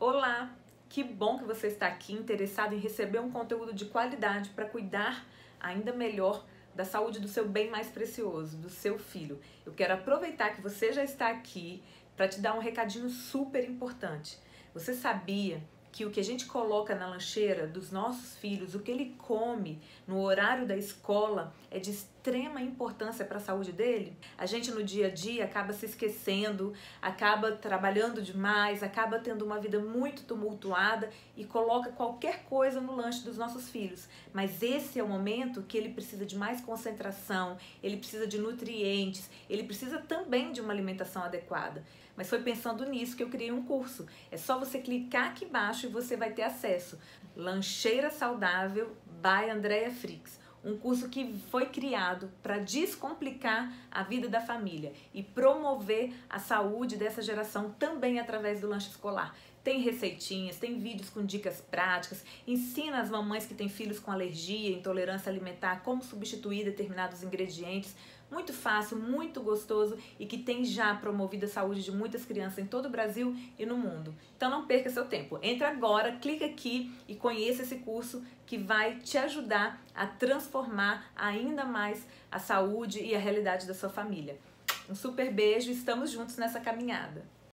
Olá, que bom que você está aqui interessado em receber um conteúdo de qualidade para cuidar ainda melhor da saúde do seu bem mais precioso, do seu filho. Eu quero aproveitar que você já está aqui para te dar um recadinho super importante. Você sabia que o que a gente coloca na lancheira dos nossos filhos, o que ele come no horário da escola, é de extrema importância para a saúde dele? A gente no dia a dia acaba se esquecendo, acaba trabalhando demais, acaba tendo uma vida muito tumultuada e coloca qualquer coisa no lanche dos nossos filhos. Mas esse é o momento que ele precisa de mais concentração, ele precisa de nutrientes, ele precisa também de uma alimentação adequada. Mas foi pensando nisso que eu criei um curso. É só você clicar aqui embaixo você vai ter acesso. Lancheira Saudável by Andrea Frix. Um curso que foi criado para descomplicar a vida da família e promover a saúde dessa geração também através do lanche escolar. Tem receitinhas, tem vídeos com dicas práticas, ensina as mamães que têm filhos com alergia, intolerância alimentar, como substituir determinados ingredientes muito fácil, muito gostoso e que tem já promovido a saúde de muitas crianças em todo o Brasil e no mundo. Então não perca seu tempo. Entre agora, clica aqui e conheça esse curso que vai te ajudar a transformar ainda mais a saúde e a realidade da sua família. Um super beijo, estamos juntos nessa caminhada.